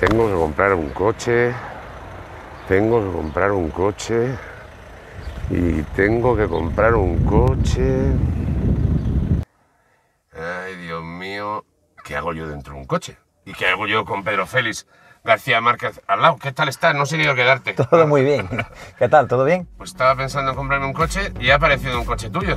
tengo que comprar un coche, tengo que comprar un coche y tengo que comprar un coche. Ay, Dios mío, ¿qué hago yo dentro de un coche? ¿Y qué hago yo con Pedro Félix García Márquez al lado? ¿Qué tal estás? No sé qué quedarte. Todo muy bien. ¿Qué tal? ¿Todo bien? Pues estaba pensando en comprarme un coche y ha aparecido un coche tuyo.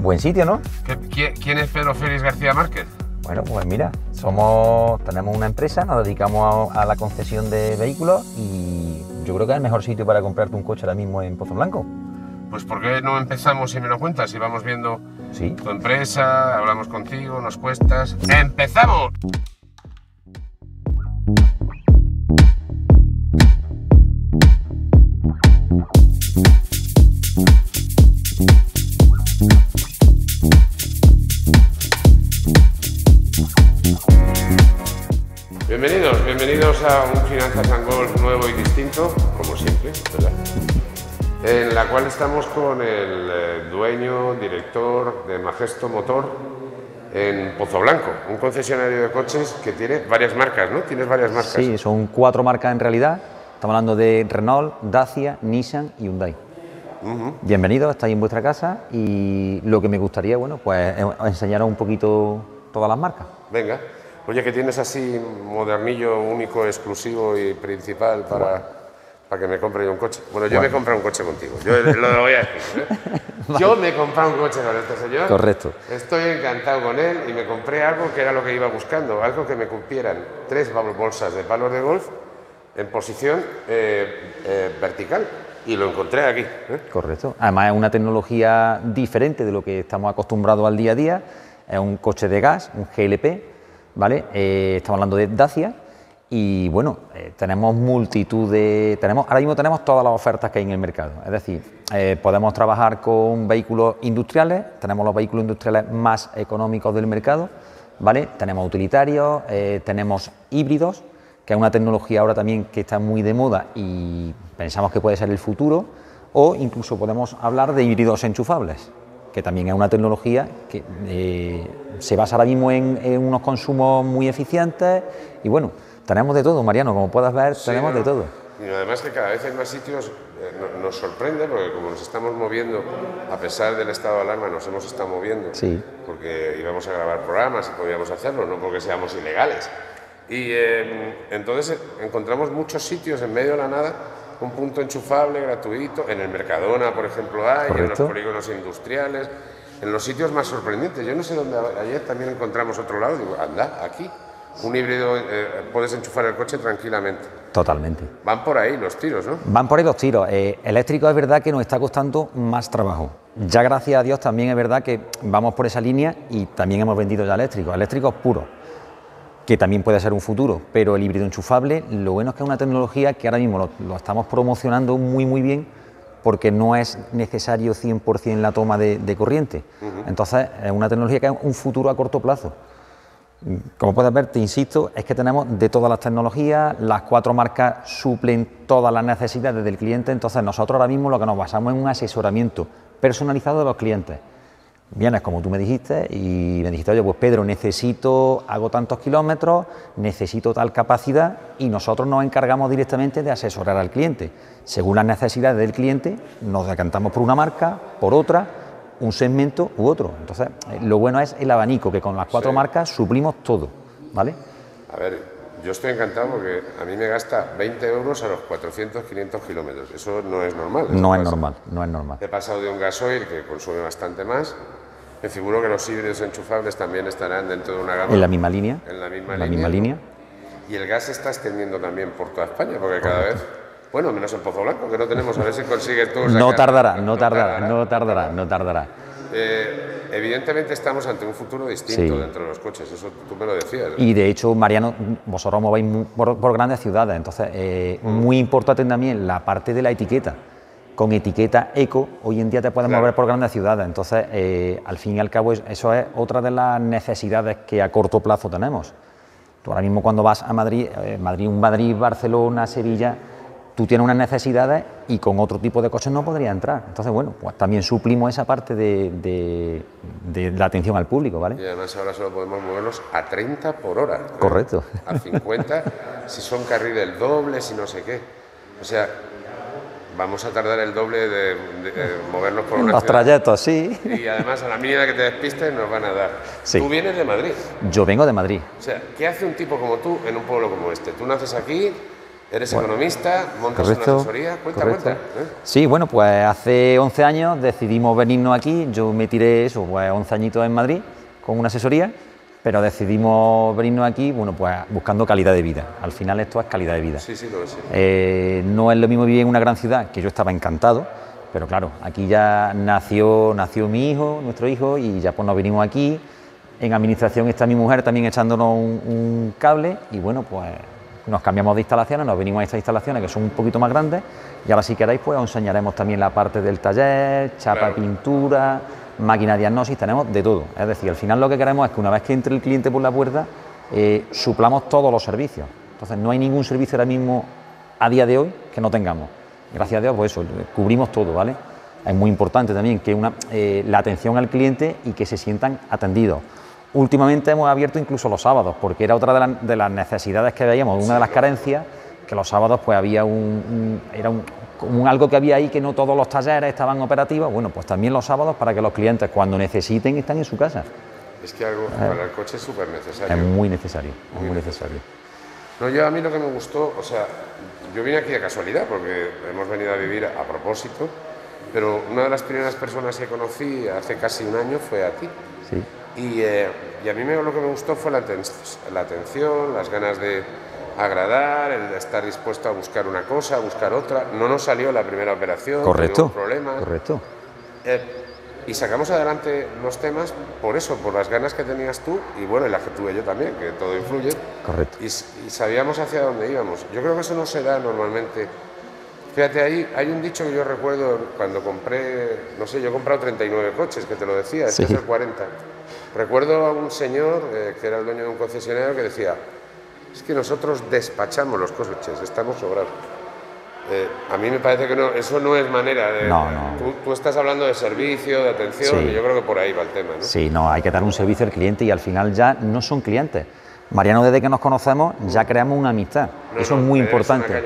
Buen sitio, ¿no? ¿Qué- qui- ¿Quién es Pedro Félix García Márquez? Bueno, pues mira, somos, tenemos una empresa, nos dedicamos a, a la concesión de vehículos y yo creo que es el mejor sitio para comprarte un coche ahora mismo en Pozo Blanco. Pues ¿por qué no empezamos y me lo cuentas? Y vamos viendo Sí. tu empresa, hablamos contigo, nos cuestas. ¡Empezamos! Un Finanzas and Golf nuevo y distinto, como siempre, ¿verdad? En la cual estamos con el eh, dueño, director de Majesto Motor en Pozo Blanco, un concesionario de coches que tiene varias marcas, ¿no? Tienes varias marcas. Sí, son cuatro marcas en realidad. Estamos hablando de Renault, Dacia, Nissan y Hyundai. Bienvenidos, estáis en vuestra casa y lo que me gustaría, bueno, pues eh, enseñaros un poquito todas las marcas. Venga. Oye, que tienes así modernillo único, exclusivo y principal para, para que me compre yo un coche. Bueno, yo me he comprado un coche contigo. Yo lo voy a decir. ¿eh? Yo me he comprado un coche con este señor. Correcto. Estoy encantado con él y me compré algo que era lo que iba buscando, algo que me cupieran tres bol- bolsas de palos de golf en posición eh, eh, vertical y lo encontré aquí. ¿eh? Correcto. Además es una tecnología diferente de lo que estamos acostumbrados al día a día. Es un coche de gas, un GLP, ¿vale? Eh, estamos hablando de Dacia y bueno, eh, tenemos multitud de... Tenemos, ahora mismo tenemos todas las ofertas que hay en el mercado. Es decir, eh, podemos trabajar con vehículos industriales, tenemos los vehículos industriales más económicos del mercado, ¿vale? Tenemos utilitarios, tenemos híbridos, que es una tecnología ahora también que está muy de moda y pensamos que puede ser el futuro, o incluso podemos hablar de híbridos enchufables, que también es una tecnología que eh, se basa ahora mismo en, en unos consumos muy eficientes y bueno, tenemos de todo, Mariano, como puedas ver, tenemos Sí, de ¿no? todo. Y además que cada vez hay más sitios, eh, no- nos sorprende porque como nos estamos moviendo, a pesar del estado de alarma, nos hemos estado moviendo, Sí. porque íbamos a grabar programas y podíamos hacerlo, no porque seamos ilegales. Y eh, entonces eh, encontramos muchos sitios en medio de la nada, un punto enchufable, gratuito, en el Mercadona, por ejemplo, hay, en los polígonos industriales, en los sitios más sorprendentes. Yo no sé dónde, ayer también encontramos otro lado, digo, anda, aquí, un híbrido, eh, puedes enchufar el coche tranquilamente. Totalmente. Van por ahí los tiros, ¿no? Van por ahí dos tiros. Eh, eléctrico es verdad que nos está costando más trabajo. Ya gracias a Dios también es verdad que vamos por esa línea y también hemos vendido ya eléctricos, eléctricos puros, que también puede ser un futuro, pero el híbrido enchufable, lo bueno es que es una tecnología que ahora mismo lo, lo estamos promocionando muy muy bien porque no es necesario 100% la toma de, de corriente. Entonces es una tecnología que es un futuro a corto plazo. Como puedes ver, te insisto, es que tenemos de todas las tecnologías, las cuatro marcas suplen todas las necesidades del cliente, entonces nosotros ahora mismo lo que nos basamos es un asesoramiento personalizado de los clientes. Vienes como tú me dijiste y me dijiste, oye, pues Pedro, necesito, hago tantos kilómetros, necesito tal capacidad y nosotros nos encargamos directamente de asesorar al cliente. Según las necesidades del cliente, nos decantamos por una marca, por otra, un segmento u otro. Entonces, eh, lo bueno es el abanico, que con las cuatro Sí. marcas suplimos todo, ¿vale? A ver, yo estoy encantado porque a mí me gasta 20 euros a los 400, 500 kilómetros. Eso no es normal. No es normal, no es normal. He pasado de un gasoil que consume bastante más. Me figuro que los híbridos enchufables también estarán dentro de una gama. En la misma línea. En la misma línea. línea. Y el gas se está extendiendo también por toda España, porque cada vez. Bueno, menos en Pozo Blanco, que no tenemos. A ver si consigues tú. No tardará, no tardará, no tardará, no tardará. Eh, evidentemente estamos ante un futuro distinto Sí. dentro de los coches, eso tú me lo decías. ¿no? Y de hecho, Mariano, vosotros movéis mu- por, por grandes ciudades, entonces eh, muy importante también la parte de la etiqueta. Con etiqueta eco, hoy en día te puedes Claro. mover por grandes ciudades, entonces eh, al fin y al cabo es- eso es otra de las necesidades que a corto plazo tenemos. Tú ahora mismo cuando vas a Madrid, eh, Madrid, un Madrid, Barcelona, Sevilla, tú tienes unas necesidades y con otro tipo de coches no podría entrar. Entonces, bueno, pues también suplimos esa parte de, la atención al público, ¿vale? Y además ahora solo podemos moverlos a 30 por hora. Correcto. A 50, si son carril del doble, si no sé qué. O sea, vamos a tardar el doble de, movernos por una Los trayectos, sí. Y además a la mínima que te despistes nos van a dar. Sí. Tú vienes de Madrid. Yo vengo de Madrid. O sea, ¿qué hace un tipo como tú en un pueblo como este? Tú naces aquí, Eres economista, montas una asesoría, cuenta, cuenta. ¿eh? Sí, bueno, pues hace 11 años decidimos venirnos aquí, yo me tiré eso, pues 11 añitos en Madrid con una asesoría, pero decidimos venirnos aquí, bueno, pues buscando calidad de vida. Al final esto es calidad de vida. Sí, sí, lo es. Eh, no es lo mismo vivir en una gran ciudad, que yo estaba encantado, pero claro, aquí ya nació, nació mi hijo, nuestro hijo, y ya pues nos vinimos aquí. En administración está mi mujer también echándonos un cable, y bueno, pues nos cambiamos de instalaciones, nos venimos a estas instalaciones que son un poquito más grandes y ahora si queréis pues os enseñaremos también la parte del taller, chapa, pintura, máquina de diagnosis, tenemos de todo. Es decir, al final lo que queremos es que una vez que entre el cliente por la puerta, eh, suplamos todos los servicios. Entonces no hay ningún servicio ahora mismo a día de hoy que no tengamos. Gracias a Dios, pues eso, cubrimos todo, ¿vale? Es muy importante también que una, eh, la atención al cliente y que se sientan atendidos. Últimamente hemos abierto incluso los sábados, porque era otra de, las necesidades que veíamos, una de las carencias, que los sábados pues había un, era un, algo que había ahí que no todos los talleres estaban operativos, bueno, pues también los sábados para que los clientes cuando necesiten están en su casa. Es que algo eh, para el coche es súper necesario. Es muy necesario, muy, muy necesario. No, yo a mí lo que me gustó, o sea, yo vine aquí de casualidad, porque hemos venido a vivir a propósito, pero una de las primeras personas que conocí hace casi un año fue a ti. Sí. Eh, y, a mí me, lo que me gustó fue la, atención, las ganas de agradar, el estar dispuesto a buscar una cosa, a buscar otra. No nos salió la primera operación, correcto, problema. Correcto. Eh, y sacamos adelante los temas por eso, por las ganas que tenías tú y bueno, y las que tuve yo también, que todo influye. Correcto. Y, y sabíamos hacia dónde íbamos. Yo creo que eso no se da normalmente Fíjate, ahí hay un dicho que yo recuerdo cuando compré, no sé, yo he comprado 39 coches, que te lo decía, este es el 40. Recuerdo a un señor eh, que era el dueño de un concesionario que decía, es que nosotros despachamos los coches, estamos sobrados. Eh, a mí me parece que no, eso no es manera de... No, no. Tú, estás hablando de servicio, de atención, y yo creo que por ahí va el tema. ¿no? Sí, no, hay que dar un servicio al cliente y al final ya no son clientes Mariano, desde que nos conocemos ya creamos una amistad. Eso es muy importante.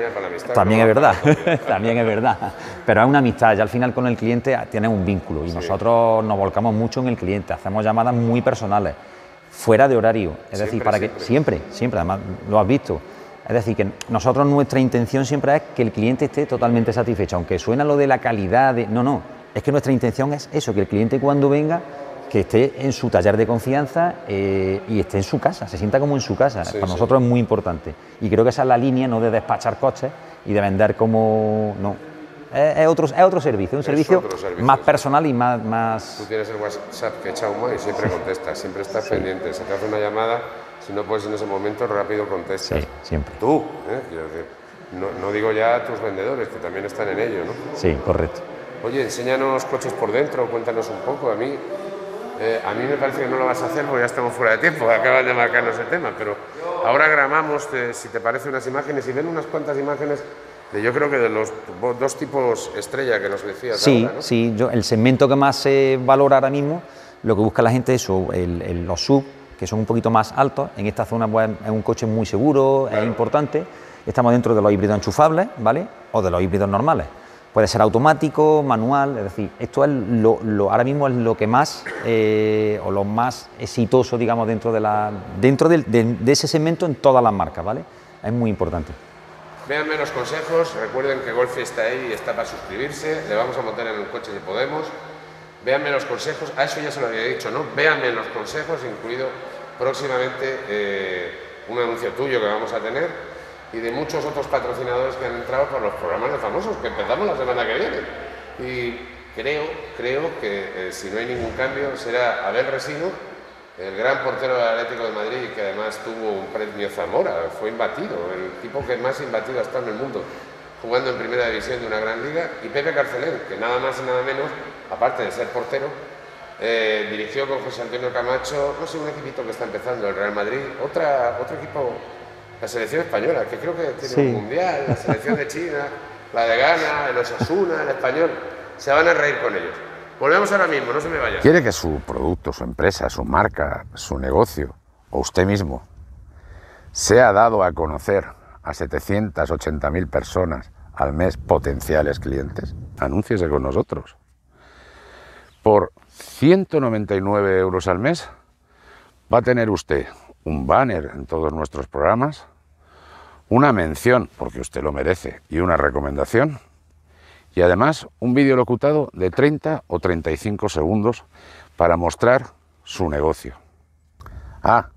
También es verdad, también es verdad. Pero es una amistad, ya al final con el cliente tiene un vínculo y nosotros nos volcamos mucho en el cliente, hacemos llamadas muy personales, fuera de horario. Es decir, para que siempre, siempre, además lo has visto. Es decir, que nosotros nuestra intención siempre es que el cliente esté totalmente satisfecho, aunque suena lo de la calidad, de... no, no, es que nuestra intención es eso, que el cliente cuando venga que esté en su taller de confianza eh, y esté en su casa, se sienta como en su casa. Para nosotros es muy importante. Y creo que esa es la línea, no de despachar coches y de vender como. No. Es, otro, es otro servicio, un servicio, más personal y más, más. Tú tienes el WhatsApp que echa humo y siempre contestas, siempre estás pendiente. Se te hace una llamada, si no puedes en ese momento, rápido contestas. Sí, siempre. Tú, ¿eh? no, no digo ya tus vendedores, que también están en ello, ¿no? Sí, correcto. Oye, enséñanos coches por dentro, cuéntanos un poco. A mí eh, a mí me parece que no lo vas a hacer porque ya estamos fuera de tiempo, acabas de marcarnos el tema, pero ahora grabamos, si te parece, unas imágenes y ven unas cuantas imágenes yo creo que de los dos tipos estrella que nos decías. Sí, sí, yo, el segmento que más se valora ahora mismo, lo que busca la gente es el, los sub, que son un poquito más altos. En esta zona pues, es un coche muy seguro, es importante. Estamos dentro de los híbridos enchufables, ¿vale? O de los híbridos normales. Puede ser automático, manual, es decir, esto es lo, ahora mismo es lo que más eh, o lo más exitoso, digamos, dentro de la dentro de, ese segmento en todas las marcas, ¿vale? Es muy importante. Vean menos consejos, recuerden que Golfi está ahí y está para suscribirse, le vamos a montar en el coche si podemos. Véanme los consejos, a eso ya se lo había dicho, ¿no? Véanme los consejos, incluido próximamente eh, un anuncio tuyo que vamos a tener y de muchos otros patrocinadores que han entrado por los programas de famosos, que empezamos la semana que viene. Y creo, creo que eh, si no hay ningún cambio será Abel Resino, el gran portero del Atlético de Madrid, que además tuvo un premio Zamora, fue imbatido, el tipo que más imbatido ha estado en el mundo, jugando en primera división de una gran liga, y Pepe Carcelén, que nada más y nada menos, aparte de ser portero, eh, dirigió con José Antonio Camacho, no sé, un equipito que está empezando, el Real Madrid, otra, otro equipo la selección española, que creo que tiene un mundial, la selección de China, la de Ghana, el Osasuna, el español. Se van a reír con ellos. Volvemos ahora mismo, no se me vayan. ¿Quiere que su producto, su empresa, su marca, su negocio o usted mismo sea dado a conocer a 780.000 personas al mes potenciales clientes? Anúnciese con nosotros. Por 199 euros al mes va a tener usted un banner en todos nuestros programas, una mención, porque usted lo merece, y una recomendación, y además un vídeo locutado de 30 o 35 segundos para mostrar su negocio. Ah,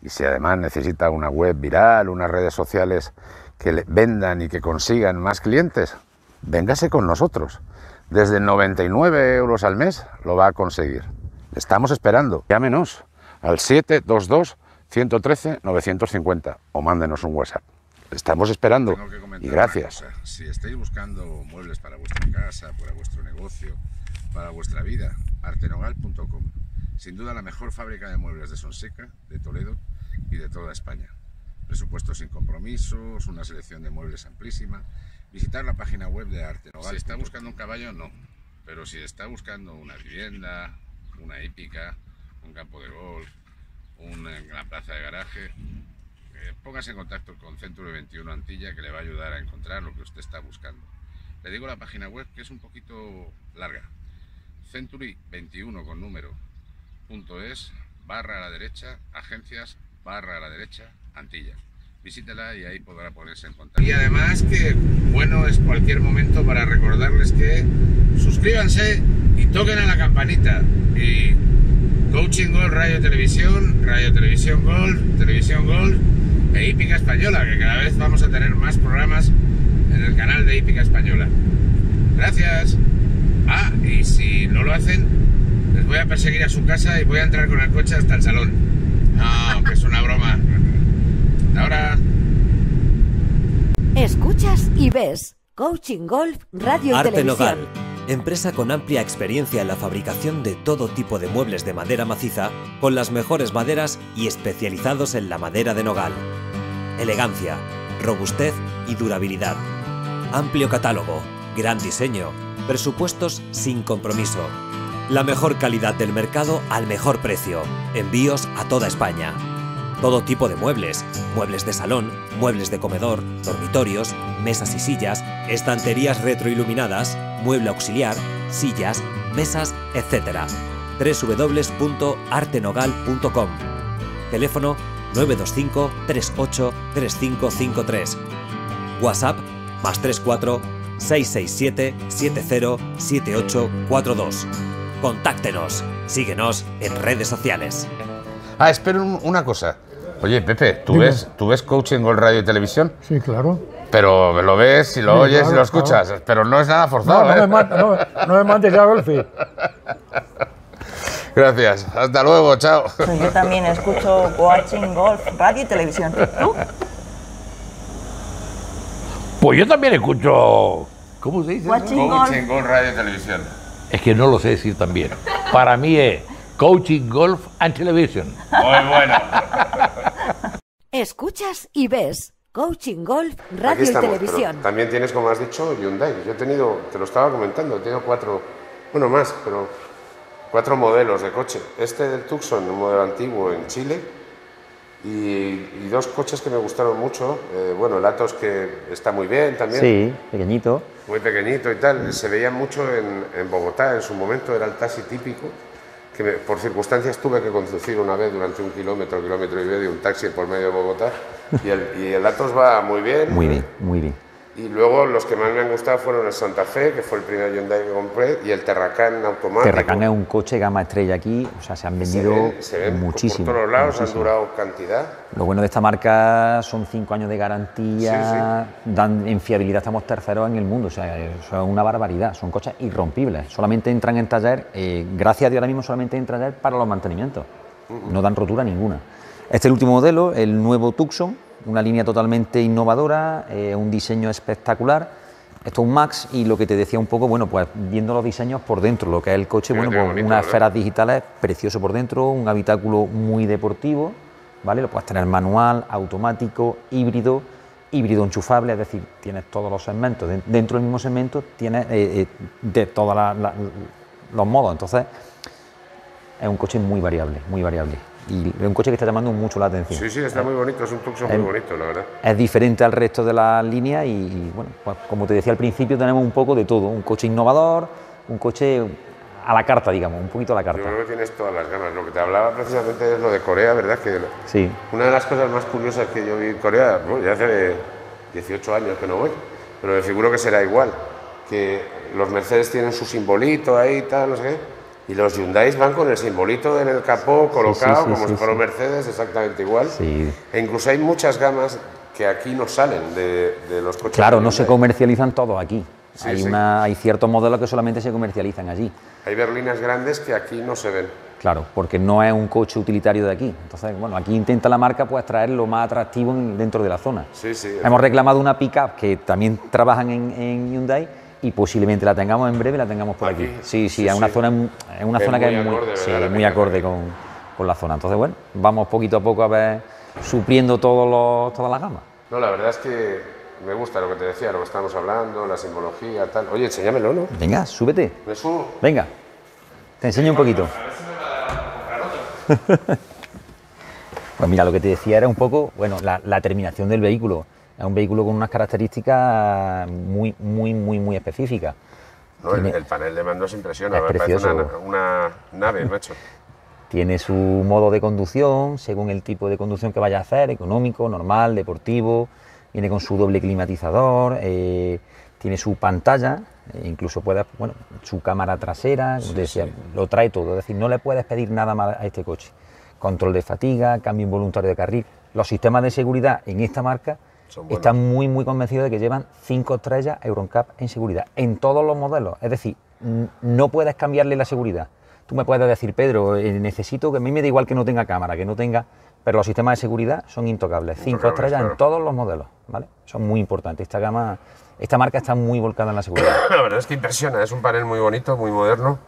y si además necesita una web viral, unas redes sociales que le vendan y que consigan más clientes, véngase con nosotros. Desde 99 euros al mes lo va a conseguir. Estamos esperando. Llámenos al 722 113 950 o mándenos un WhatsApp. Estamos esperando y gracias. Si estáis buscando muebles para vuestra casa, para vuestro negocio, para vuestra vida, artenogal.com. Sin duda la mejor fábrica de muebles de Sonseca, de Toledo y de toda España. Presupuestos sin compromisos, una selección de muebles amplísima. Visitar la página web de Artenogal. Si está buscando un caballo, no. Pero si está buscando una vivienda, una hípica, un campo de golf, una plaza de garaje, eh, póngase en contacto con Centro 21 Antilla que le va a ayudar a encontrar lo que usted está buscando. Le digo la página web que es un poquito larga. Century 21 con número punto es barra a la derecha agencias barra a la derecha Antilla. Visítela y ahí podrá ponerse en contacto. Y además que bueno es cualquier momento para recordarles que suscríbanse y toquen a la campanita y Coaching Golf Radio Televisión, Radio Televisión Golf, Televisión Golf e Hípica Española, que cada vez vamos a tener más programas en el canal de Hípica Española. Gracias. Ah, y si no lo hacen, les voy a perseguir a su casa y voy a entrar con el coche hasta el salón. No, que es una broma. Ahora. Escuchas y ves Coaching Golf Radio Arte Televisión empresa con amplia experiencia en la fabricación de todo tipo de muebles de madera maciza, con las mejores maderas y especializados en la madera de nogal. Elegancia, robustez y durabilidad. Amplio catálogo, gran diseño, presupuestos sin compromiso. La mejor calidad del mercado al mejor precio. Envíos a toda España. Todo tipo de muebles, muebles de salón, muebles de comedor, dormitorios, mesas y sillas, estanterías retroiluminadas, mueble auxiliar, sillas, mesas, etc. www.artenogal.com Teléfono 925 38 3553 WhatsApp más 34 667 707842 Contáctenos. Síguenos en redes sociales. Ah, espera una cosa. Oye, Pepe, ¿tú ves, ¿tú ves coaching Gol Radio y Televisión? Sí, claro. Pero lo ves y lo oyes y lo escuchas, pero no es nada forzado. No, ¿eh? no, me, no, no me mandes ya golfi. Gracias, hasta luego, chao. Yo también escucho Watching Golf, radio y televisión. ¿Tú? Pues yo también escucho. ¿Cómo se dice? Watching Coaching Golf. Golf Radio Televisión. Es que no lo sé decir también. Para mí es Coaching Golf and Television. Muy bueno. Escuchas y ves Coaching Golf Radio y estamos, pero Televisión. también tienes, como has dicho, Hyundai. Yo he tenido, te lo estaba comentando, he tenido cuatro, bueno, más, pero cuatro modelos de coche. Este del Tucson, un modelo antiguo en Chile, y, y dos coches que me gustaron mucho. Eh, bueno, el Atos que está muy bien también, Sí, pequeñito. muy pequeñito y tal. Se veía mucho en, en Bogotá en su momento, era el taxi típico. Que me- por circunstancias tuve que conducir una vez durante un kilómetro, kilómetro y medio, un taxi por medio de Bogotá. Y el, y el Atos va muy bien. Muy bien, muy bien. Y luego los que más me han gustado fueron el Santa Fe, que fue el primer Hyundai que compré, y el Terracan automático. Terracan es un coche gama estrella aquí, o sea, se han Se vendido ven, se ven muchísimo. por todos lados, muchísimo. han durado cantidad. Lo bueno de esta marca son cinco años de garantía, dan en fiabilidad estamos terceros en el mundo, o sea, eso es una barbaridad, son coches irrompibles, solamente entran en taller, eh, gracias a Dios ahora mismo solamente en taller para los mantenimientos, no dan rotura ninguna. Este es el último modelo, el nuevo Tucson, una línea totalmente innovadora, eh, un diseño espectacular. Esto es un Max y lo que te decía un poco, bueno, pues viendo los diseños por dentro, lo que es el coche, bueno, pues bonito, unas ¿verdad? esferas digitales precioso por dentro, un habitáculo muy deportivo, ¿vale? Lo puedes tener manual, automático, híbrido, híbrido enchufable, es decir, tienes todos los segmentos. Den- Dentro del mismo segmento tienes eh, eh, de todos los modos. Entonces, es un coche muy variable, muy variable. Y es un coche que está llamando mucho la atención. Sí, sí, está muy bonito, es un Tucson muy Em, bonito, la verdad. Es diferente al resto de la línea y, y, bueno, pues, como te decía al principio, tenemos un poco de todo. Un coche innovador, un coche a la carta, digamos, un poquito a la Yo carta. creo que tienes todas las ganas. Lo que te hablaba precisamente es lo de Corea, ¿verdad? Que Sí, una de las cosas más curiosas que yo vi en Corea, bueno, ya hace 18 años que no voy, pero me figuro que será igual, que los Mercedes tienen su simbolito ahí y tal, no sé qué, y los Hyundai van con el simbolito en el capó colocado, sí, como sí, si sí. Mercedes, exactamente igual. sí. E incluso hay muchas gamas que aquí no salen de, de los coches. Claro, no se comercializan todos aquí. Sí, hay, una, hay ciertos modelos que solamente se comercializan allí. Hay berlinas grandes que aquí no se ven. Claro, porque no es un coche utilitario de aquí. Entonces, bueno, aquí intenta la marca pues traer lo más atractivo en- dentro de la zona. Sí, sí. Hemos reclamado una pickup que también trabajan en, en Hyundai y posiblemente la tengamos en breve, la tengamos por aquí. Aquí. Sí, sí, Sí, es una sí. zona, es una Es zona que es muy, acorde con, con la zona. Entonces, bueno, vamos poquito a poco a ver supliendo todos los, todas las gamas. No, la verdad es que me gusta lo que te decía, lo que estamos hablando, la simbología, tal. Oye, enséñamelo, ¿no? Venga, súbete. Me subo. Venga, te enseño un poquito. Pues mira, lo que te decía era un poco, bueno, la, la terminación del vehículo. Es un vehículo con unas características muy, muy, muy, muy específicas. No, el, panel de mandos impresiona, Es me parece una, precioso. una nave, macho. Tiene su modo de conducción, según el tipo de conducción que vaya a hacer, económico, normal, deportivo. Viene con su doble climatizador, eh, tiene su pantalla, eh, incluso puede, bueno, su cámara trasera, lo trae todo. Es decir, no le puedes pedir nada más a este coche. Control de fatiga, cambio involuntario de carril. Los sistemas de seguridad en esta marca. Están muy, muy convencidos de que llevan 5 estrellas EuronCap en seguridad, en todos los modelos. Es decir, no puedes cambiarle la seguridad. Tú me puedes decir, Pedro, eh, necesito que a mí me da igual que no tenga cámara, que no tenga. Pero los sistemas de seguridad son intocables. 5 Intocables, estrellas claro. en todos los modelos, ¿vale? Son muy importantes. Esta gama, esta marca está muy volcada en la seguridad. La verdad es que impresiona, es un panel muy bonito, muy moderno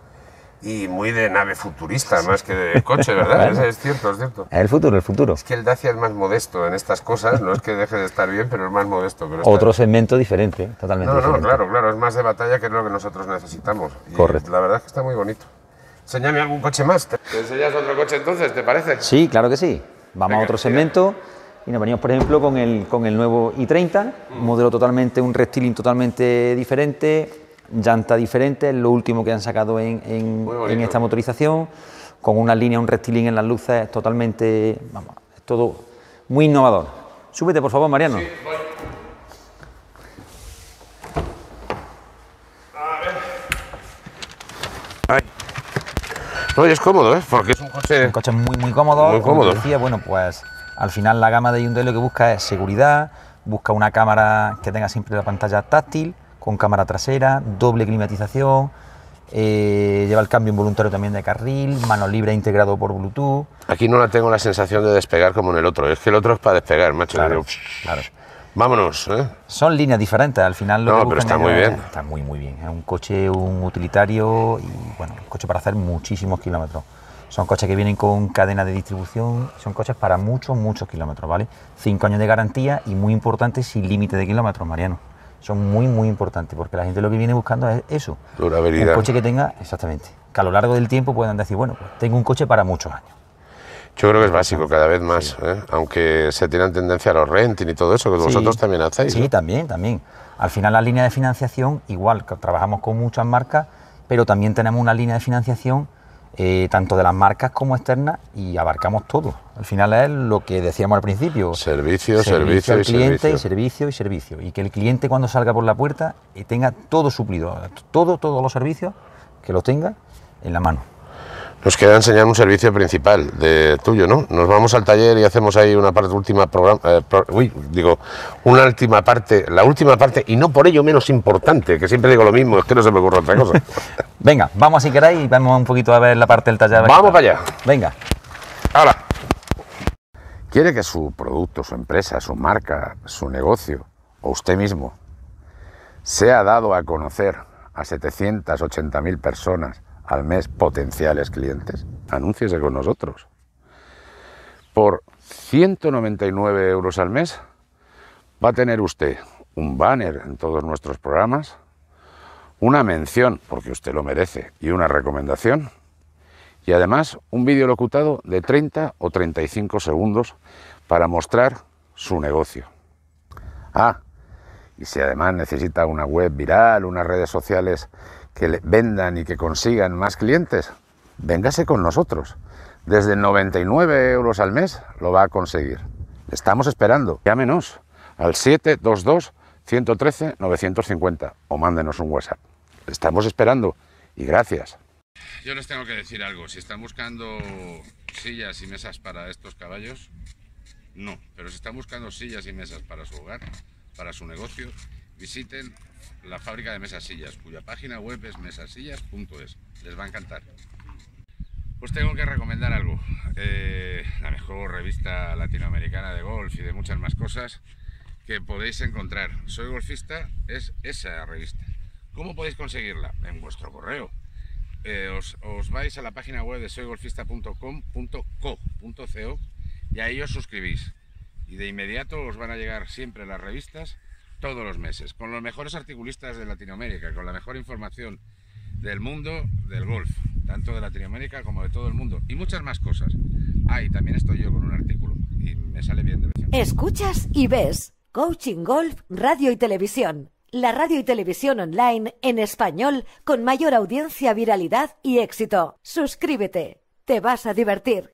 y muy de nave futurista, más que de coche, ¿verdad? Bueno. Es, es cierto, es cierto. El futuro, el futuro. Es que el Dacia es más modesto en estas cosas, no es que deje de estar bien, pero es más modesto. Pero está- Otro segmento diferente, totalmente No, no, diferente. claro, claro, es más de batalla que es lo que nosotros necesitamos. Y Correcto. La verdad es que está muy bonito. Enséñame algún coche más. ¿Te enseñas otro coche entonces, te parece? Sí, claro que sí. Vamos Venga, a otro segmento y nos venimos, por ejemplo, con el, con el nuevo i30, un modelo totalmente, un restyling totalmente diferente, llanta diferente, es lo último que han sacado en, en- esta motorización, con una línea, un restyling en las luces totalmente, vamos, es todo muy innovador. Súbete, por favor, Mariano. No, y es cómodo, ¿eh? Porque es un coche... Un coche muy, muy cómodo. Muy como cómodo. te decía, bueno, pues al final la gama de Hyundai lo que busca es seguridad, busca una cámara que tenga siempre la pantalla táctil, con cámara trasera, doble climatización, eh, lleva el cambio involuntario también de carril, mano libre integrado por Bluetooth. Aquí no la tengo la sensación de despegar como en el otro. Es que el otro es para despegar, macho. Claro, Digo, claro. Vámonos, ¿eh? Son líneas diferentes, al final lo No, que pero está muy bien. es- Está muy, muy bien. Es un coche, un utilitario y, bueno, un coche para hacer muchísimos kilómetros. Son coches que vienen con cadena de distribución, son coches para muchos, muchos kilómetros, ¿vale? Cinco años de garantía y muy importante, sin límite de kilómetros, Mariano. Son muy, muy importantes porque la gente lo que viene buscando es eso. Durabilidad. Un coche que tenga, exactamente, que a lo largo del tiempo puedan decir, bueno, pues tengo un coche para muchos años. Yo creo que es básico cada vez más, ¿eh? aunque se tienen tendencia a los renting y todo eso, que Sí. vosotros también hacéis. Sí, ¿no? también, también. Al final la línea de financiación, igual, trabajamos con muchas marcas, pero también tenemos una línea de financiación eh, tanto de las marcas como externas y abarcamos todo. Al final es lo que decíamos al principio. Servicio, servicio al y cliente servicio. y servicio y servicio. Y que el cliente cuando salga por la puerta eh, tenga todo suplido, todo, todos los servicios, que los tenga en la mano. Nos queda enseñar un servicio principal de tuyo, ¿no? Nos vamos al taller y hacemos ahí una parte última programa, eh, pro- uy, digo, una última parte, la última parte y no por ello menos importante, que siempre digo lo mismo, es que no se me ocurre otra cosa. Venga, vamos si queréis y vamos un poquito a ver la parte del taller. Vamos para allá. Venga. Ahora. ¿Quiere que su producto, su empresa, su marca, su negocio o usted mismo sea dado a conocer a 780.000 personas al mes potenciales clientes? Anúnciese con nosotros. Por 199 euros al mes, va a tener usted un banner en todos nuestros programas, una mención, porque usted lo merece, y una recomendación, y además un vídeo locutado de 30 o 35 segundos para mostrar su negocio. Ah, y si además necesita una web viral, unas redes sociales que vendan y que consigan más clientes, véngase con nosotros. Desde 99 euros al mes lo va a conseguir. Le estamos esperando. Llámenos al 722 113 950 o mándenos un WhatsApp. Estamos esperando y gracias. Yo les tengo que decir algo. Si están buscando sillas y mesas para estos caballos, no. Pero si están buscando sillas y mesas para su hogar, para su negocio, visiten la fábrica de mesas sillas, cuya página web es mesasillas.es. Les va a encantar. Pues tengo que recomendar algo. Eh, la mejor revista latinoamericana de golf y de muchas más cosas que podéis encontrar. Soy golfista, es esa revista. ¿Cómo podéis conseguirla? En vuestro correo. Eh, os, vais a la página web de soygolfista.com.co y ahí os suscribís. Y de inmediato os van a llegar siempre las revistas todos los meses, con los mejores articulistas de Latinoamérica, con la mejor información del mundo del golf, tanto de Latinoamérica como de todo el mundo, y muchas más cosas. Ah, y también estoy yo con un artículo, y me sale bien de vez. Escuchas y ves Coaching Golf, Radio y Televisión. La radio y televisión online en español con mayor audiencia, viralidad y éxito. Suscríbete. Te vas a divertir.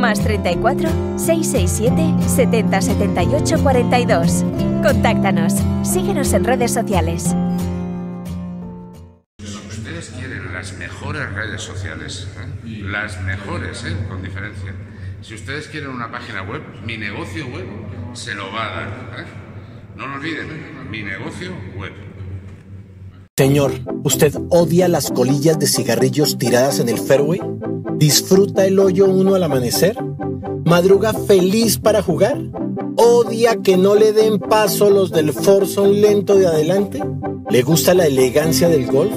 más 34 667 70 78 42. Contáctanos. Síguenos en redes sociales. Ustedes quieren las mejores redes sociales, ¿eh? las mejores, ¿eh? con diferencia. Si ustedes quieren una página web, mi negocio web se lo va a dar. ¿eh? No lo olviden, mi negocio web. Señor, ¿usted odia las colillas de cigarrillos tiradas en el fairway? ¿Disfruta el hoyo uno al amanecer? ¿Madruga feliz para jugar? ¿Odia que no le den paso los del Forson lento de adelante? ¿Le gusta la elegancia del golf?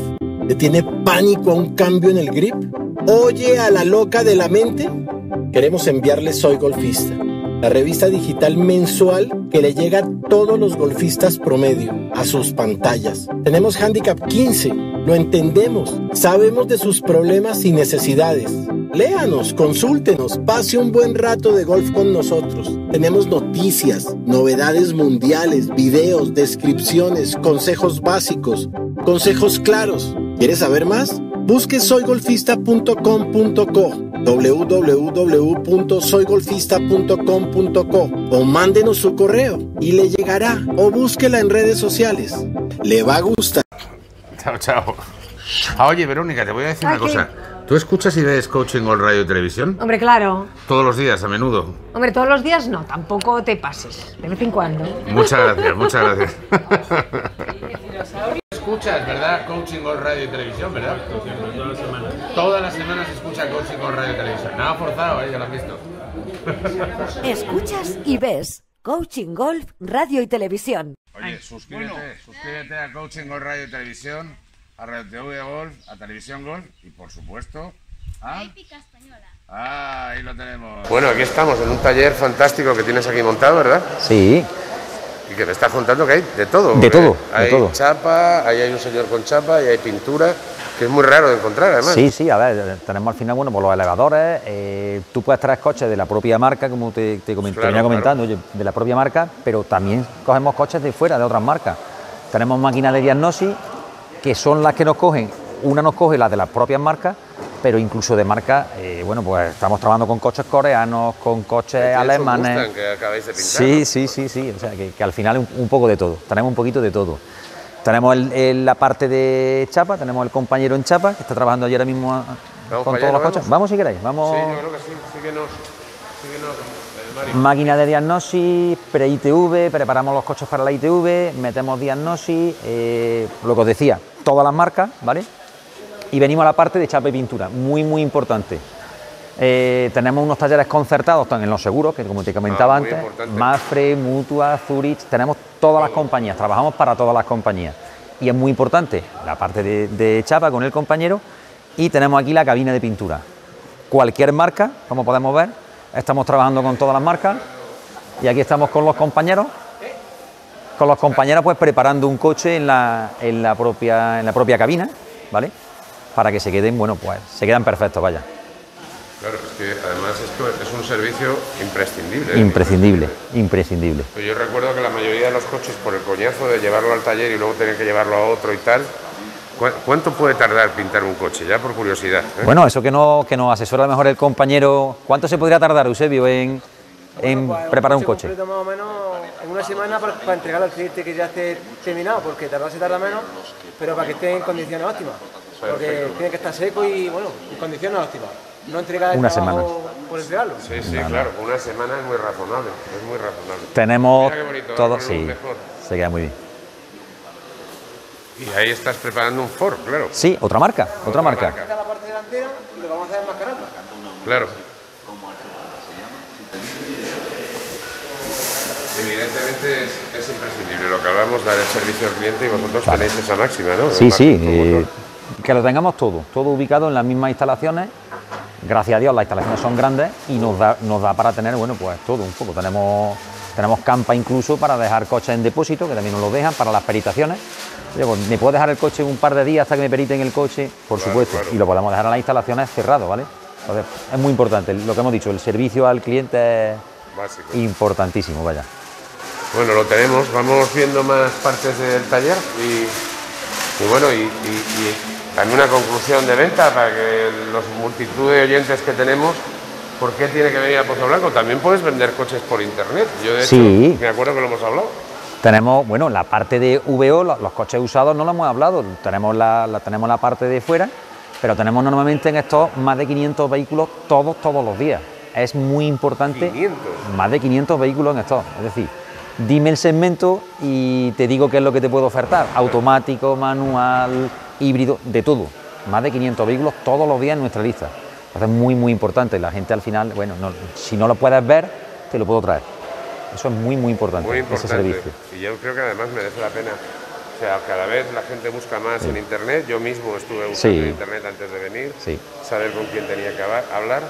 ¿Le tiene pánico a un cambio en el grip? ¿Oye a la loca de la mente? Queremos enviarle Soy Golfista, la revista digital mensual que le llega a todos los golfistas promedio, a sus pantallas. Tenemos Handicap 15, lo entendemos, sabemos de sus problemas y necesidades. Léanos, consúltenos, pase un buen rato de golf con nosotros. Tenemos noticias, novedades mundiales, videos, descripciones, consejos básicos, consejos claros. ¿Quieres saber más? Busque soygolfista.com.co www.soygolfista.com.co o mándenos su correo y le llegará o búsquela en redes sociales. Le va a gustar. Chao, chao. Ah, oye, Verónica, te voy a decir una ¿qué? cosa. ¿Tú escuchas y ves coaching o radio y televisión? Hombre, claro. Todos los días, a menudo. Hombre, todos los días no, tampoco te pases. De vez en cuando. Muchas gracias, muchas gracias. Escuchas, ¿verdad? Coaching o radio y televisión, ¿verdad? Todas las semanas. Todas las semanas se escucha coaching o radio y televisión. Nada forzado, ¿eh? Ya lo has visto. Escuchas y ves Coaching Golf, Radio y Televisión. Oye, suscríbete, suscríbete a Coaching Golf Radio y Televisión, a Radio TV Golf, a Televisión Golf y por supuesto a... Ah, ahí lo tenemos. Bueno, aquí estamos en un taller fantástico que tienes aquí montado, ¿verdad? Sí, Y que me estás contando que hay de todo. De todo, de Hay todo. chapa, ahí hay un señor con chapa, y hay pintura, que es muy raro de encontrar, además. Sí, sí, a ver, tenemos al final, bueno, por los elevadores, eh, tú puedes traer coches de la propia marca, como te, te coment- te Claro, venía comentando, oye, de la propia marca, pero también cogemos coches de fuera, de otras marcas. Tenemos máquinas de diagnosis que son las que nos cogen, una nos coge las de las propias marcas, pero incluso de marcas, eh, bueno, pues estamos trabajando con coches coreanos, con coches alemanes. Que acabáis de pintar. Sí, ¿no? sí, sí, sí. O sea, que, que al final un, un poco de todo. Tenemos un poquito de todo. Tenemos el- el- la parte de chapa, tenemos el compañero en chapa que está trabajando ayer mismo a- Vamos con todos los ¿no coches. vamos? Vamos si queréis, vamos. Sí, yo creo que sí. Síguenos. síguenos. Máquina de diagnosis, pre-ITV, preparamos los coches para la ITV, metemos diagnosis, eh, lo que os decía, todas las marcas, ¿vale? Y venimos a la parte de chapa y pintura, muy, muy importante. Eh, tenemos unos talleres concertados en los seguros, que como te comentaba Ah, antes, importante. Mafre, Mutua, Zurich, tenemos todas las compañías, trabajamos para todas las compañías. Y es muy importante la parte de, de chapa con el compañero y tenemos aquí la cabina de pintura. Cualquier marca, como podemos ver, estamos trabajando con todas las marcas y aquí estamos con los compañeros, con los compañeros pues preparando un coche en la, en la, propia, en la propia cabina, ¿vale? Para que se queden, bueno, pues se quedan perfectos, vaya. Claro, es que además esto es un servicio imprescindible. ¿eh? Imprescindible, imprescindible. Pues Yo recuerdo que la mayoría de los coches, por el coñazo de llevarlo al taller y luego tener que llevarlo a otro y tal, ¿cu- ¿cuánto puede tardar pintar un coche? Ya por curiosidad. ¿eh? Bueno, eso que, no, que nos asesora mejor el compañero. ¿Cuánto se podría tardar, Eusebio, en, en preparar un coche? más o menos en una semana para, para entregarlo al cliente que ya esté terminado, porque tardar se tarda menos, pero para que esté en condiciones óptimas. Porque tiene que estar seco y bueno, en condiciones óptimas. No entregar el Una trabajo por entregarlo. Sí, sí, No, no. claro. Una semana es muy razonable. Es muy razonable. Tenemos Mira qué bonito, todo, ahora sí, mejor. se queda muy bien. Y ahí estás preparando un Ford, claro. Sí, otra marca, otra marca. Esta es la parte delantera y lo vamos a desmascarar. Claro. Evidentemente es, es imprescindible lo que hablamos, dar el servicio al cliente y vosotros tenéis esa máxima, ¿no? Sí, sí, eh, que lo tengamos todo, todo ubicado en las mismas instalaciones. Gracias a Dios las instalaciones son grandes y nos da, nos da para tener, bueno, pues todo un poco. Tenemos, tenemos campa incluso para dejar coches en depósito, que también nos lo dejan, para las peritaciones. Oye, pues, ¿Me puedo dejar el coche un par de días hasta que me periten el coche? Por Claro, supuesto. claro. Y lo podemos dejar en las instalaciones cerrado, ¿vale? Entonces, es muy importante, lo que hemos dicho, el servicio al cliente es Básico. importantísimo, vaya. Bueno, lo tenemos, vamos viendo más partes del taller y, y bueno, y, y- y también una conclusión de venta para que los multitud de oyentes que tenemos, ¿por qué tiene que venir a Pozo Blanco? También puedes vender coches por internet. Yo de hecho Sí. me acuerdo que lo hemos hablado. Tenemos, bueno, la parte de VO, lo- los coches usados no lo hemos hablado, tenemos la, la- tenemos la parte de fuera, pero tenemos normalmente en estos más de 500 vehículos todos, todos los días. Es muy importante, 500. más de 500 vehículos en estos, es decir, dime el segmento y te digo qué es lo que te puedo ofertar, automático, manual, híbrido, de todo. Más de 500 vehículos todos los días en nuestra lista. Entonces es muy, muy importante, la gente al final, bueno, no- si no lo puedes ver, te lo puedo traer. Eso es muy, muy importante, Muy ese importante. servicio. Y yo creo que además merece la pena. O sea, cada vez la gente busca más en internet. Yo mismo estuve buscando Sí. en internet antes de venir, Sí. saber con quién tenía que hablar.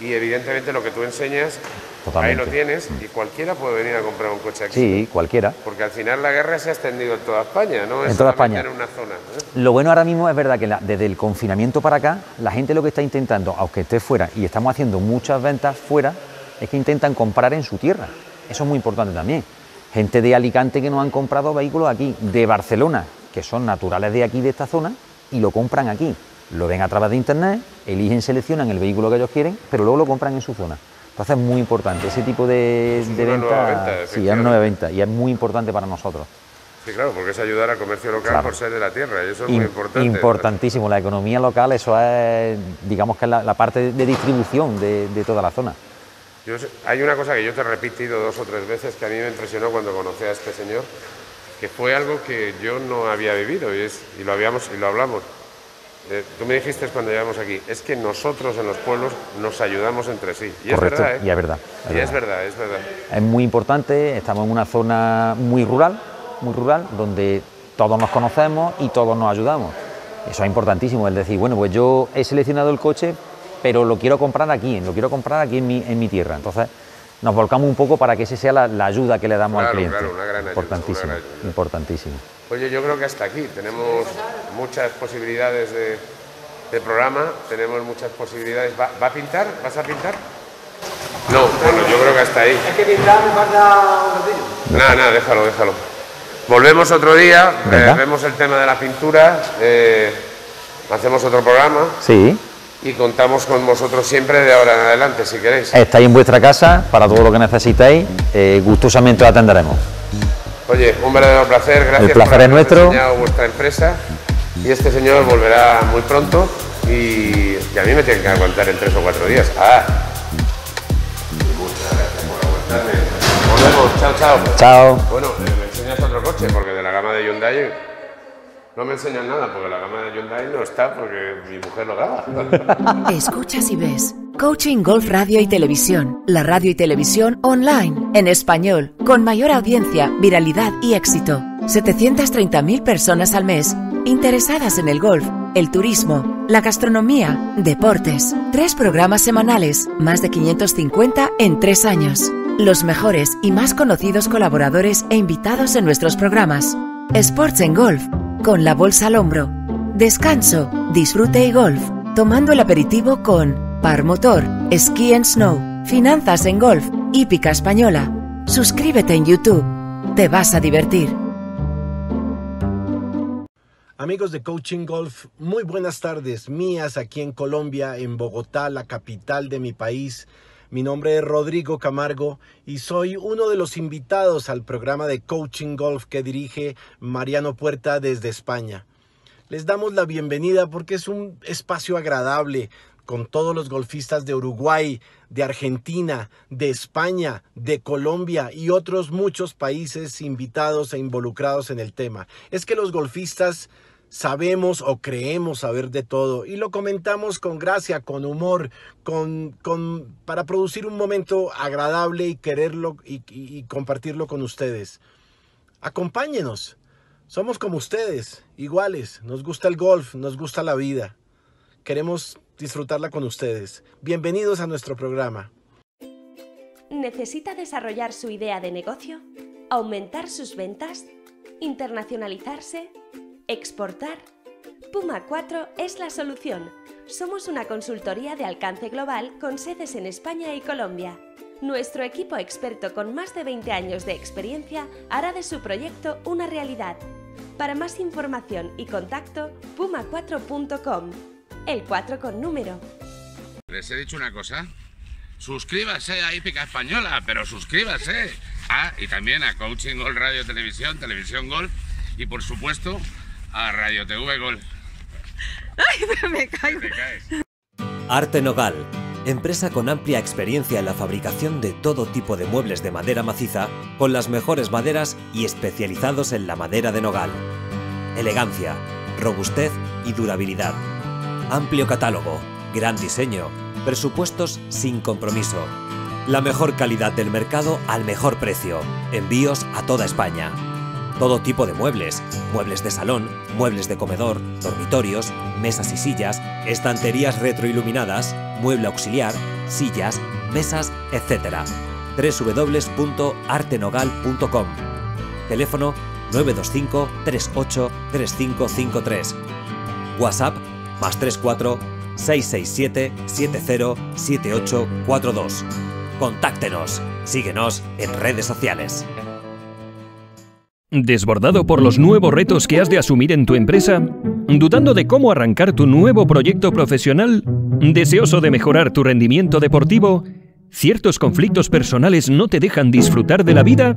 Y evidentemente lo que tú enseñas, Totalmente. ahí lo tienes y cualquiera puede venir a comprar un coche aquí. Sí, cualquiera. Porque al final la guerra se ha extendido en toda España, ¿no? En Es toda solamente España. En una zona. ¿eh? Lo bueno ahora mismo es verdad que la- desde el confinamiento para acá, la gente lo que está intentando, aunque esté fuera, y estamos haciendo muchas ventas fuera, es que intentan comprar en su tierra. Eso es muy importante también. Gente de Alicante que no han comprado vehículos aquí, de Barcelona, que son naturales de aquí, de esta zona, y lo compran aquí. Lo ven a través de internet, eligen, seleccionan el vehículo que ellos quieren, pero luego lo compran en su zona. Entonces es muy importante ese tipo de, Es de una venta. nueva venta, sí, es nueva venta y es muy importante para nosotros. Sí, claro, porque es ayudar al comercio local Claro. por ser de la tierra y eso es muy importante. Importantísimo, la economía local, eso es, digamos que es la, la parte de distribución de, de toda la zona. Yo hay una cosa que yo te he repetido dos o tres veces que a mí me impresionó cuando conocí a este señor, que fue algo que yo no había vivido y, es, y lo habíamos y lo hablamos. Eh, tú me dijiste cuando llegamos aquí, es que nosotros en los pueblos nos ayudamos entre sí. Y Correcto, es verdad, ¿eh? y es verdad, es y es verdad, es verdad. Es muy importante, estamos en una zona muy rural, muy rural, donde todos nos conocemos y todos nos ayudamos. Eso es importantísimo, es decir, bueno, pues yo he seleccionado el coche, pero lo quiero comprar aquí, lo quiero comprar aquí en mi, en mi tierra. Entonces, nos volcamos un poco para que esa sea la, la ayuda que le damos Claro, al cliente. claro, una gran ayuda, importantísimo, una gran ayuda. importantísimo. Oye, yo creo que hasta aquí tenemos muchas posibilidades de, de programa, tenemos muchas posibilidades. ¿Va, va a pintar? ¿Vas a pintar? No, bueno, yo creo que hasta ahí. Es que pintar me falta un ratillo. Nada, nada, déjalo, déjalo. Volvemos otro día, eh, vemos el tema de la pintura, eh, hacemos otro programa Sí, y contamos con vosotros siempre de ahora en adelante, si queréis. estáis en vuestra casa para todo lo que necesitéis, eh, gustosamente os atenderemos. Oye, un verdadero placer, gracias El placer por es nuestro. enseñado vuestra empresa y este señor volverá muy pronto y, y a mí me tienen que aguantar en tres o cuatro días. Ah. Muchas gracias. chao, chao. Chao. Bueno, eh, me enseñas otro coche, porque de la gama de Hyundai no me enseñan nada, porque la gama de Hyundai no está, porque mi mujer lo graba. Escuchas y ves. Coaching Golf Radio y Televisión. La radio y televisión online, en español, con mayor audiencia, viralidad y éxito. 730.000 personas al mes interesadas en el golf, el turismo, la gastronomía, deportes. Tres programas semanales, más de 550 en tres años. Los mejores y más conocidos colaboradores e invitados en nuestros programas. Sports en Golf, con la bolsa al hombro. Descanso, disfrute y golf, tomando el aperitivo con Par Motor, Ski and Snow, Finanzas en Golf, Hípica Española. Suscríbete en YouTube. Te vas a divertir. Amigos de Coaching Golf, muy buenas tardes mías aquí en Colombia, en Bogotá, la capital de mi país. Mi nombre es Rodrigo Camargo y soy uno de los invitados al programa de Coaching Golf que dirige Mariano Puerta desde España. Les damos la bienvenida porque es un espacio agradable con todos los golfistas de Uruguay, de Argentina, de España, de Colombia y otros muchos países invitados e involucrados en el tema. Es que los golfistas sabemos o creemos saber de todo y lo comentamos con gracia, con humor, con, con para producir un momento agradable y quererlo y, y- y compartirlo con ustedes. Acompáñenos. Somos como ustedes, iguales. Nos gusta el golf, nos gusta la vida. Queremos disfrutarla con ustedes. Bienvenidos a nuestro programa. ¿Necesita desarrollar su idea de negocio? ¿Aumentar sus ventas? ¿Internacionalizarse? ¿Exportar? Puma 4 es la solución. Somos una consultoría de alcance global con sedes en España y Colombia. Nuestro equipo experto con más de 20 años de experiencia hará de su proyecto una realidad. Para más información y contacto, puma4.com. El 4 con número. Les he dicho una cosa. Suscríbase a Hípica Española, pero suscríbase. Ah, y también a Coaching Golf Radio Televisión, Televisión Golf y por supuesto a Radio TV Golf. Ay, me caigo. Te caes. Arte Nogal, empresa con amplia experiencia en la fabricación de todo tipo de muebles de madera maciza, con las mejores maderas y especializados en la madera de nogal. Elegancia, robustez y durabilidad. Amplio catálogo, gran diseño, presupuestos sin compromiso. La mejor calidad del mercado al mejor precio. Envíos a toda España. Todo tipo de muebles, muebles de salón, muebles de comedor, dormitorios, mesas y sillas, estanterías retroiluminadas, mueble auxiliar, sillas, mesas, etc. www.artenogal.com Teléfono 925 38 3553 WhatsApp más 34 667 70 7842 Contáctenos, síguenos en redes sociales. ¿Desbordado por los nuevos retos que has de asumir en tu empresa? ¿Dudando de cómo arrancar tu nuevo proyecto profesional? ¿Deseoso de mejorar tu rendimiento deportivo? ¿Ciertos conflictos personales no te dejan disfrutar de la vida?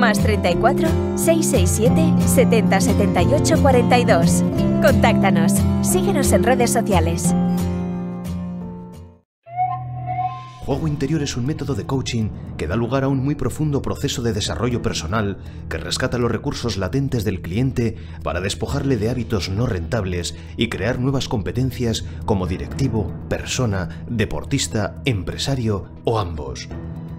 más 34 667 70 78 42. Contáctanos. Síguenos en redes sociales. Juego interior es un método de coaching que da lugar a un muy profundo proceso de desarrollo personal que rescata los recursos latentes del cliente para despojarle de hábitos no rentables y crear nuevas competencias como directivo, persona, deportista, empresario o ambos.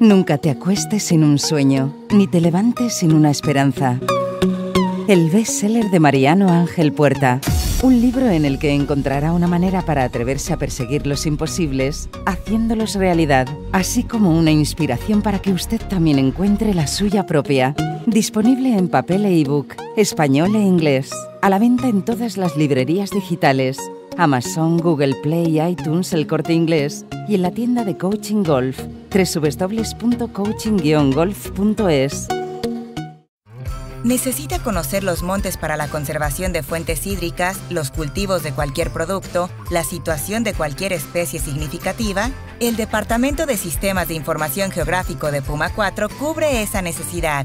Nunca te acuestes sin un sueño, ni te levantes sin una esperanza. El bestseller de Mariano Ángel Puerta. Un libro en el que encontrará una manera para atreverse a perseguir los imposibles, haciéndolos realidad, así como una inspiración para que usted también encuentre la suya propia. Disponible en papel e ebook, español e inglés. A la venta en todas las librerías digitales. Amazon, Google Play, iTunes, El Corte Inglés y en la tienda de Coaching Golf www.coaching-golf.es. ¿Necesita conocer los montes para la conservación de fuentes hídricas, los cultivos de cualquier producto, la situación de cualquier especie significativa? El Departamento de Sistemas de Información Geográfico de Puma 4 cubre esa necesidad.